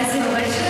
Спасибо большое.